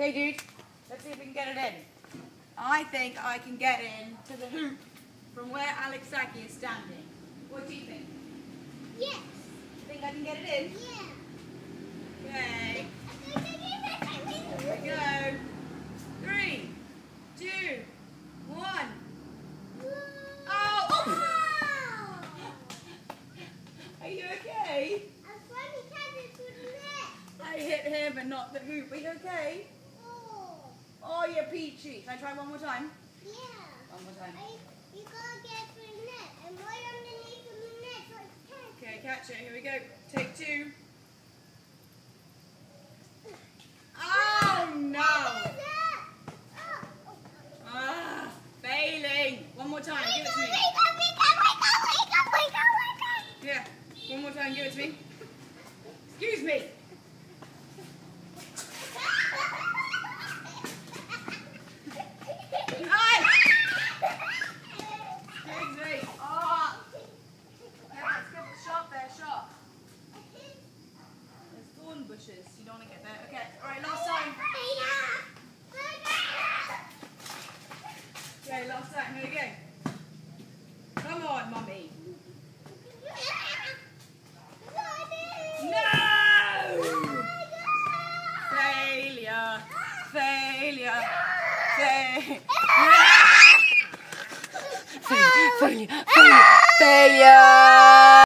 Okay, dude. Let's see if we can get it in. I think I can get in to the hoop from where Alex Saki is standing. What do you think? Yes. You Think I can get it in? Yeah. Okay. Here we go. Three, two, one. Oh! oh wow. Are you okay? A funny cat is with net. I hit him but not the hoop. Are you okay? Oh. Oh, peachy. Can I try one more time? Yeah. One more time. You gotta get the net and right underneath the net catch. Okay, catch it. Here we go. Take two. Oh no! Ah, failing. One more time. Give it to me. Yeah. One more time. Give it to me. Excuse me. Ay! Excuse me. Oh. Yeah, let's get the shot there. Shot. There's. You don't want to get there. Okay. All right. Last time. Okay. Last time. Here we go. Come on, mummy. No! Failure. Failure. Failure. Failure. Failure. Failure.